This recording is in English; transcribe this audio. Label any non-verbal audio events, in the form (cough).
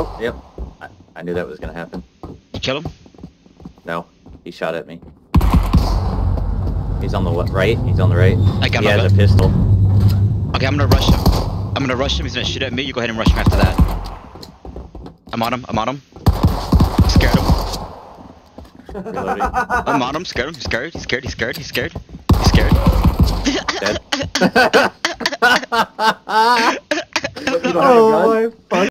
Oh, yep. I, I knew that was gonna happen. You kill him? No, he shot at me. He's on the what, right? He's on the right. I got he has has a pistol. Okay, I'm gonna rush him. I'm gonna rush him. He's gonna shoot at me. You go ahead and rush him after that. I'm on him. I'm on him. Scared him. Reloading. (laughs) I'm on him. Scared him. He's scared. He's scared. He's scared. He's scared. He's scared. Dead. (laughs) (laughs) Oh my fuck.